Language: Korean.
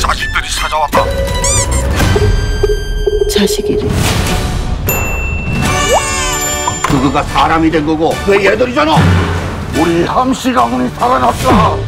자식들이 찾아왔다. 자식이래. 그거가 사람이 된 거고 그 얘들이잖아. 우리 함씨 가문이 살아났어.